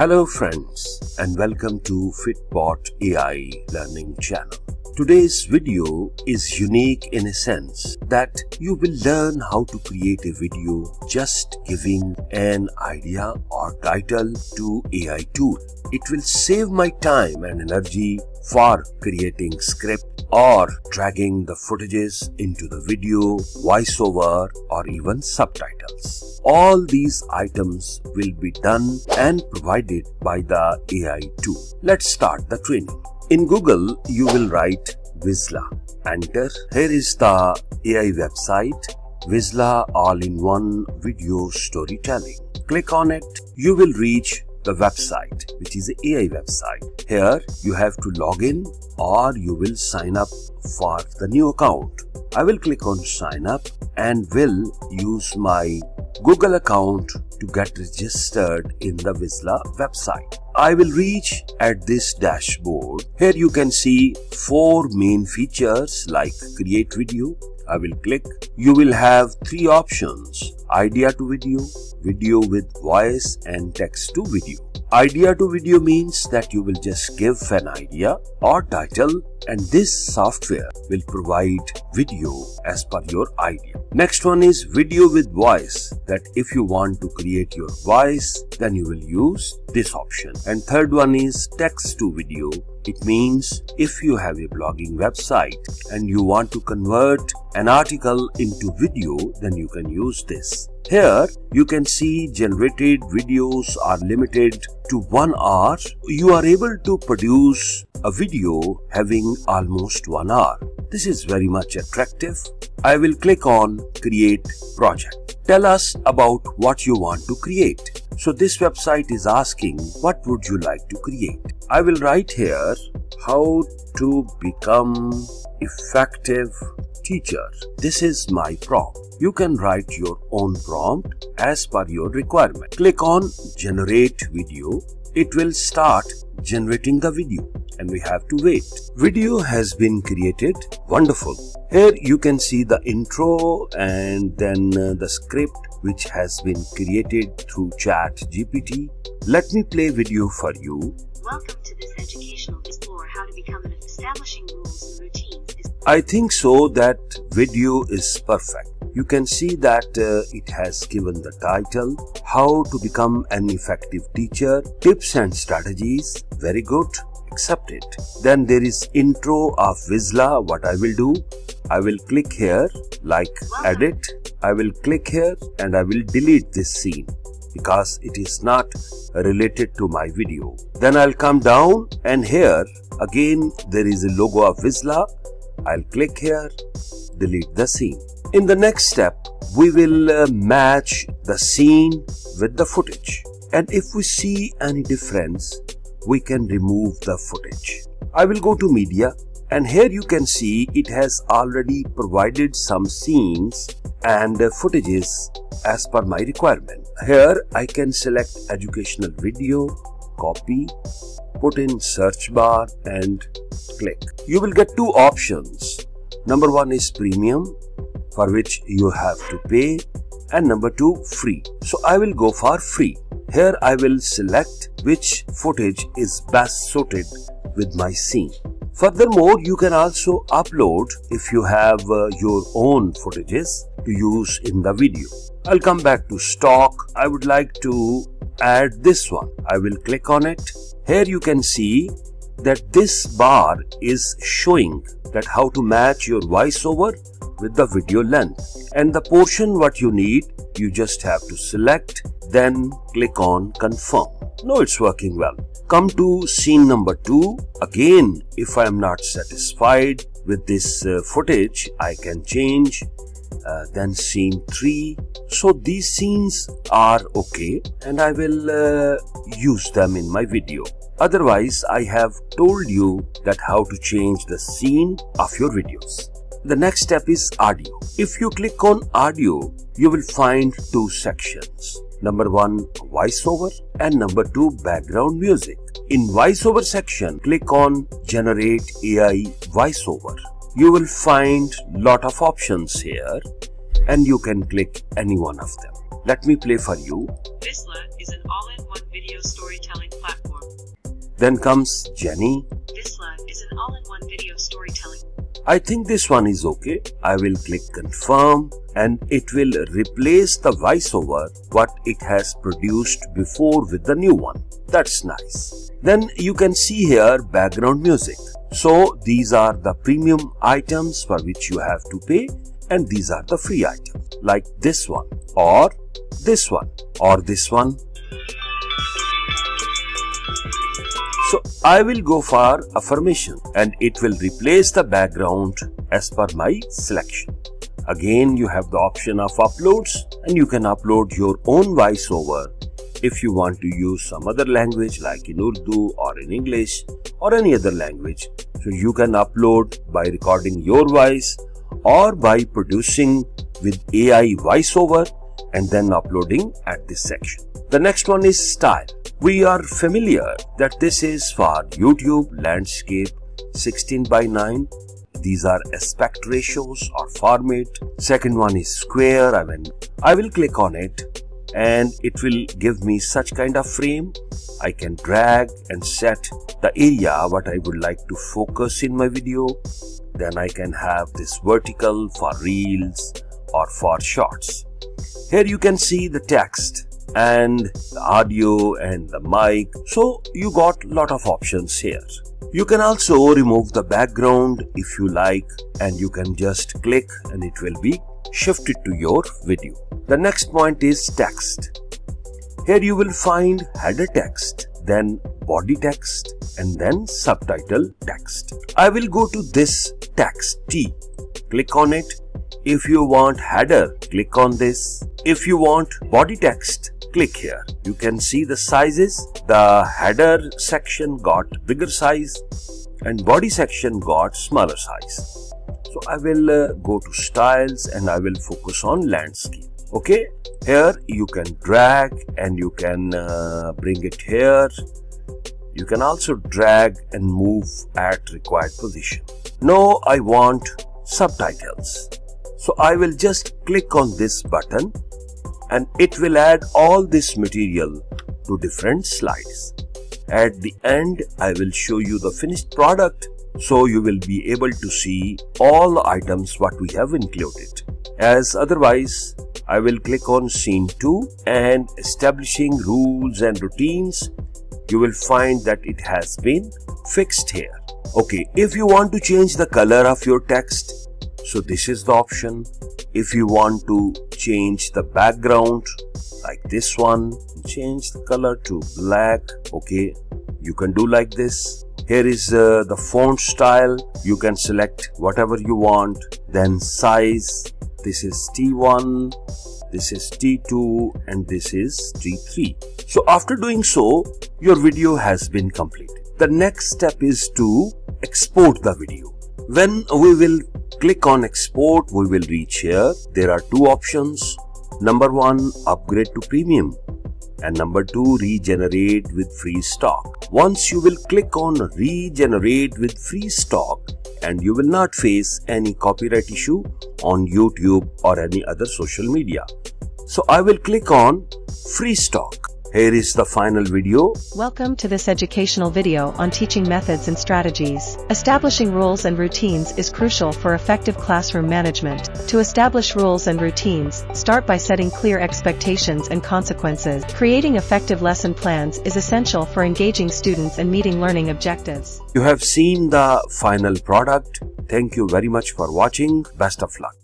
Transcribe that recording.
Hello friends and welcome to Fitbot AI learning channel. Today's video is unique in a sense that you will learn how to create a video just giving an idea or title to AI tool. It will save my time and energy for creating script or dragging the footages into the video, voiceover or even subtitles. All these items will be done and provided by the AI tool. Let's start the training. In Google, you will write Visla. Enter. Here is the AI website, Visla All-in-One Video Storytelling. Click on it. You will reach the website, which is the AI website. Here you have to log in or you will sign up for the new account. I will click on sign up and will use my Google account to get registered in the Visla website. I will reach at this dashboard. Here you can see four main features like create video. I will click. You will have three options idea to video, video with voice and text to video. Idea to video means that you will just give an idea or title and this software will provide video as per your idea. Next one is video with voice that if you want to create your voice then you will use this option. And third one is text to video. It means if you have a blogging website and you want to convert an article into video then you can use this. Here you can see generated videos are limited to one hour. You are able to produce a video having almost one hour. This is very much attractive. I will click on create project. Tell us about what you want to create. So this website is asking what would you like to create. I will write here how to become effective teacher. This is my prompt. You can write your own prompt as per your requirement. Click on generate video. It will start generating the video and we have to wait. Video has been created. Wonderful. Here you can see the intro and then uh, the script which has been created through chat GPT. Let me play video for you. Welcome to this educational explore how to become an establishing rules and routines. I think so that video is perfect. You can see that uh, it has given the title How to Become an Effective Teacher Tips and Strategies. Very good. Accept it. Then there is intro of Visla. What I will do, I will click here like edit. I will click here and I will delete this scene because it is not related to my video. Then I'll come down and here again there is a logo of Visla. I'll click here, delete the scene. In the next step, we will uh, match the scene with the footage. And if we see any difference, we can remove the footage. I will go to media and here you can see it has already provided some scenes and footages as per my requirement. Here I can select educational video, copy, put in search bar and click. You will get two options. Number one is premium for which you have to pay and number two free. So I will go for free. Here I will select which footage is best suited with my scene. Furthermore, you can also upload if you have uh, your own footages to use in the video. I'll come back to stock. I would like to add this one. I will click on it. Here you can see that this bar is showing that how to match your voiceover with the video length. And the portion what you need you just have to select then click on confirm. Now it's working well. Come to scene number two. Again if i am not satisfied with this uh, footage i can change uh, then scene 3 so these scenes are okay and i will uh, use them in my video otherwise i have told you that how to change the scene of your videos the next step is audio. If you click on audio, you will find two sections. Number one, voiceover and number two, background music. In voiceover section, click on generate AI voiceover. You will find lot of options here and you can click any one of them. Let me play for you. Visla is an all-in-one video storytelling. Then comes Jenny. Visla is an all-in-one video storytelling. I think this one is okay. I will click confirm and it will replace the voiceover what it has produced before with the new one. That's nice. Then you can see here background music. So these are the premium items for which you have to pay and these are the free items like this one or this one or this one. Mm. So I will go for affirmation and it will replace the background as per my selection. Again, you have the option of uploads and you can upload your own voiceover if you want to use some other language like in Urdu or in English or any other language. So you can upload by recording your voice or by producing with AI voiceover and then uploading at this section. The next one is style. We are familiar that this is for YouTube landscape 16 by 9. These are aspect ratios or format. Second one is square. I mean, I will click on it and it will give me such kind of frame. I can drag and set the area what I would like to focus in my video. Then I can have this vertical for reels or for shorts. Here you can see the text and the audio and the mic. So you got lot of options here. You can also remove the background if you like and you can just click and it will be shifted to your video. The next point is text. Here you will find header text, then body text and then subtitle text. I will go to this text T. Click on it. If you want header, click on this. If you want body text, click here. You can see the sizes. The header section got bigger size and body section got smaller size. So I will uh, go to styles and I will focus on landscape. Okay, here you can drag and you can uh, bring it here. You can also drag and move at required position. Now I want subtitles. So I will just click on this button and it will add all this material to different slides. At the end, I will show you the finished product so you will be able to see all the items what we have included. As otherwise, I will click on scene 2 and establishing rules and routines. You will find that it has been fixed here. Okay, if you want to change the color of your text, so this is the option. If you want to change the background like this one change the color to black okay? You can do like this. Here is uh, the font style. You can select whatever you want. Then size. This is t1 this is t2 and this is t3 so after doing so your video has been completed. The next step is to export the video. When we will click on export, we will reach here. There are two options. Number one, upgrade to premium. And number two, regenerate with free stock. Once you will click on regenerate with free stock and you will not face any copyright issue on YouTube or any other social media. So I will click on free stock. Here is the final video. Welcome to this educational video on teaching methods and strategies. Establishing rules and routines is crucial for effective classroom management. To establish rules and routines, start by setting clear expectations and consequences. Creating effective lesson plans is essential for engaging students and meeting learning objectives. You have seen the final product. Thank you very much for watching. Best of luck.